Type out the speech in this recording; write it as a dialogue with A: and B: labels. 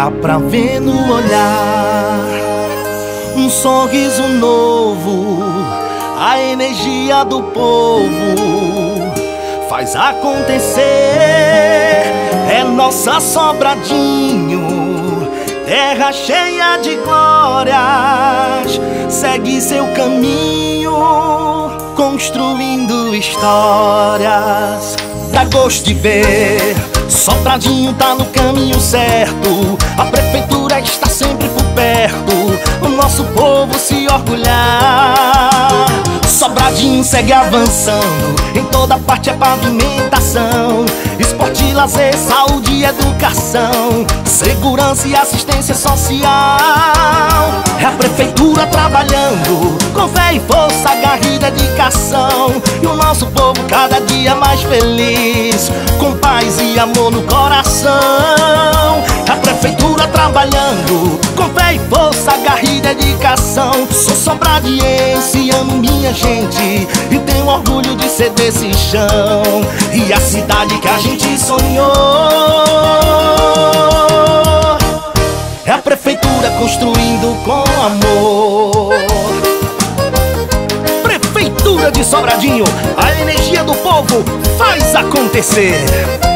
A: Dá pra ver no olhar um sorriso novo, a energia do povo faz acontecer. É nossa Sobradinho, terra cheia de glórias. Segue seu caminho, construindo histórias. Dá gosto de ver, Sobradinho tá no caminho certo. A prefeitura está sempre por perto. O nosso povo se orgulhar. Sobradinho segue avançando, em toda parte é pavimentação. Esporte, lazer, saúde educação. Segurança e assistência social. É a prefeitura trabalhando, com fé e força, garra e dedicação. E o nosso povo cada dia mais feliz, com amor no coração. A prefeitura trabalhando, com fé e força, garra e dedicação. Sou sobradiense, amo minha gente e tenho orgulho de ser desse chão. E a cidade que a gente sonhou é a prefeitura construindo com amor. Prefeitura de Sobradinho, a energia do povo faz acontecer.